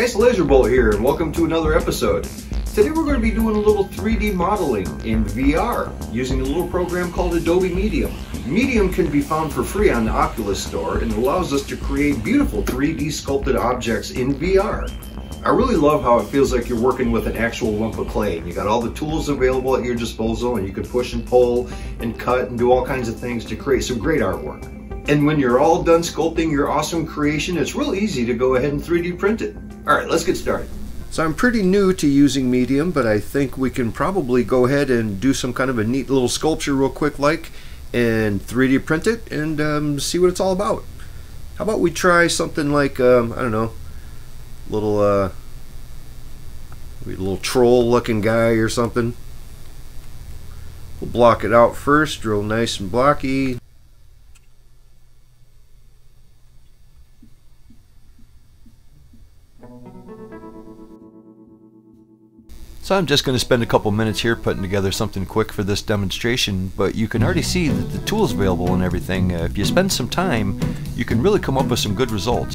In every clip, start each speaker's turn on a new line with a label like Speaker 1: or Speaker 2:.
Speaker 1: guys, Lazerbolt here, and welcome to another episode. Today we're going to be doing a little 3D modeling in VR using a little program called Adobe Medium. Medium can be found for free on the Oculus Store and allows us to create beautiful 3D sculpted objects in VR. I really love how it feels like you're working with an actual lump of clay. You got all the tools available at your disposal and you can push and pull and cut and do all kinds of things to create some great artwork. And when you're all done sculpting your awesome creation, it's real easy to go ahead and 3D print it. All right, let's get started. So I'm pretty new to using Medium, but I think we can probably go ahead and do some kind of a neat little sculpture real quick like and 3D print it and um, see what it's all about. How about we try something like, um, I don't know, little uh, little troll looking guy or something. We'll block it out first, real nice and blocky. So I'm just going to spend a couple minutes here putting together something quick for this demonstration, but you can already see that the tools available and everything, uh, if you spend some time, you can really come up with some good results.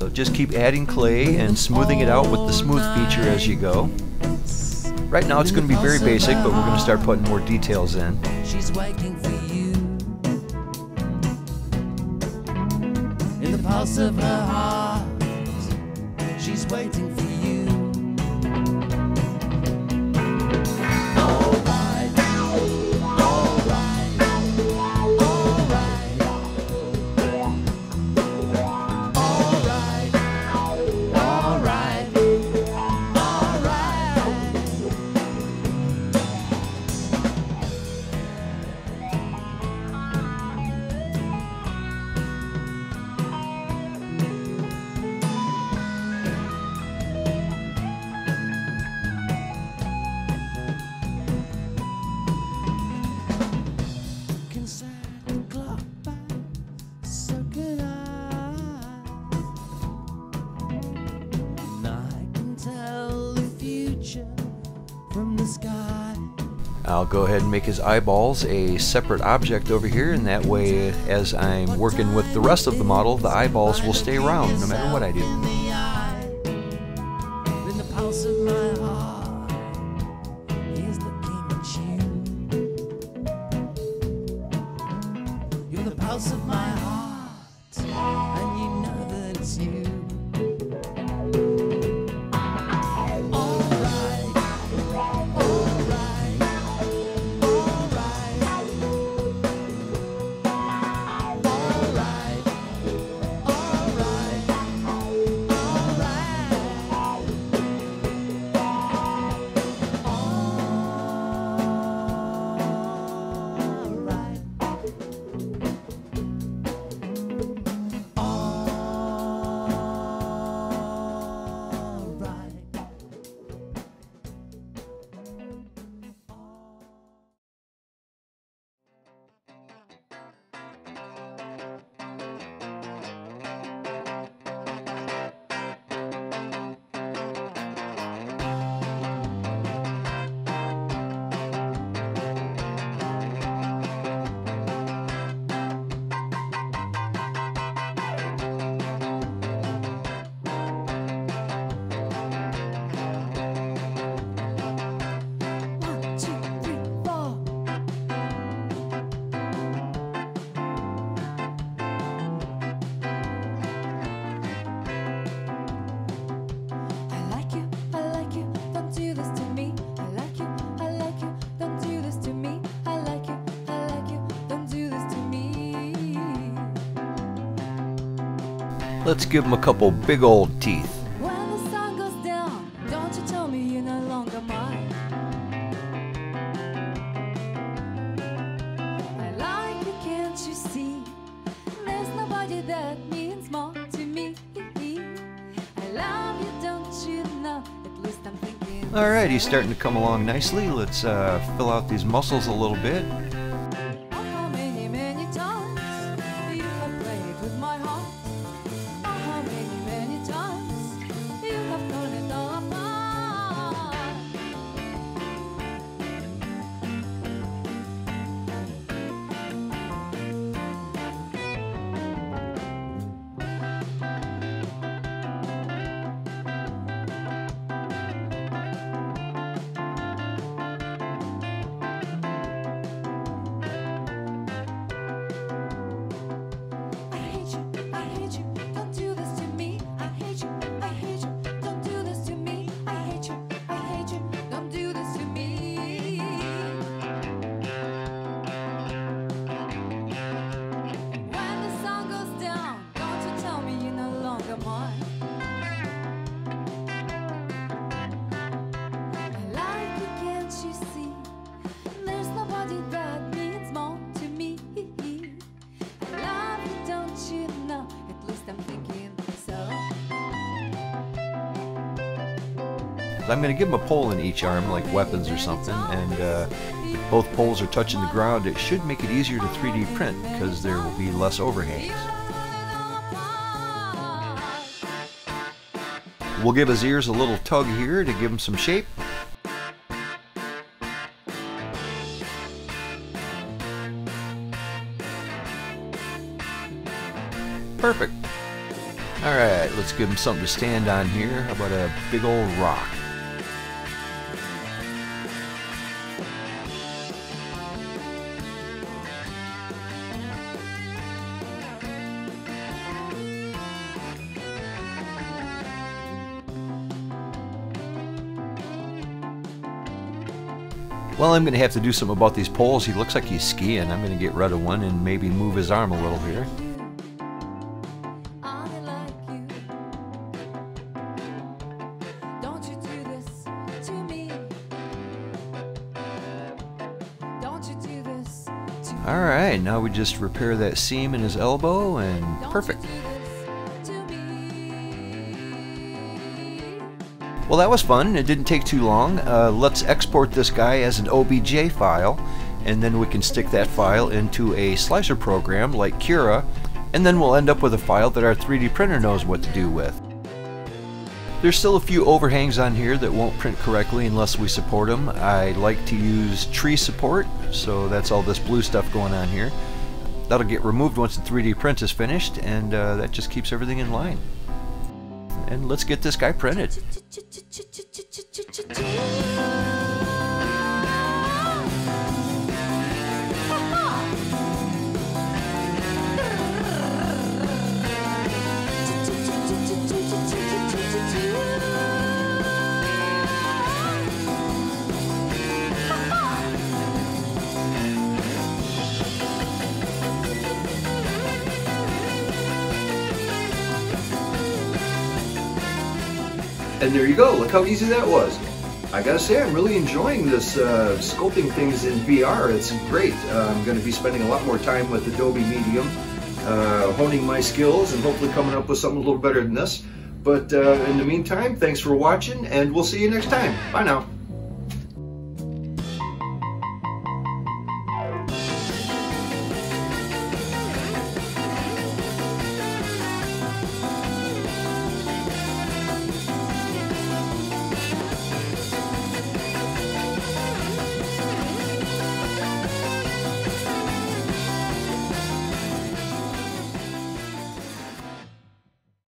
Speaker 1: So just keep adding clay and smoothing it out with the smooth feature as you go. Right now it's going to be very basic, but we're going to start putting more details in.
Speaker 2: She's for you. In the pulse of her heart,
Speaker 1: I'll go ahead and make his eyeballs a separate object over here, and that way, as I'm working with the rest of the model, the eyeballs will stay round no matter what I do.
Speaker 2: Of my heart, love you, don't you know? At least I'm thinking.
Speaker 1: Alright, he's starting to come along nicely. Let's uh, fill out these muscles a little bit.
Speaker 2: I'm
Speaker 1: going to give him a pole in each arm, like weapons or something, and uh, if both poles are touching the ground, it should make it easier to 3D print because there will be less overhangs. We'll give his ears a little tug here to give him some shape. Perfect. Alright, let's give him something to stand on here. How about a big old rock? Well, I'm going to have to do something about these poles. He looks like he's skiing. I'm going to get rid of one and maybe move his arm a little here.
Speaker 2: I like you. Don't you do this to me. Don't you do this to me.
Speaker 1: Alright, now we just repair that seam in his elbow and perfect. Well, that was fun. It didn't take too long. Uh, let's export this guy as an OBJ file, and then we can stick that file into a slicer program like Cura, and then we'll end up with a file that our 3D printer knows what to do with. There's still a few overhangs on here that won't print correctly unless we support them. I like to use tree support, so that's all this blue stuff going on here. That'll get removed once the 3D print is finished, and uh, that just keeps everything in line. And let's get this guy printed. And there you go, look how easy that was. I gotta say, I'm really enjoying this uh, sculpting things in VR. It's great. Uh, I'm gonna be spending a lot more time with Adobe Medium, uh, honing my skills and hopefully coming up with something a little better than this. But uh, in the meantime, thanks for watching and we'll see you next time. Bye now.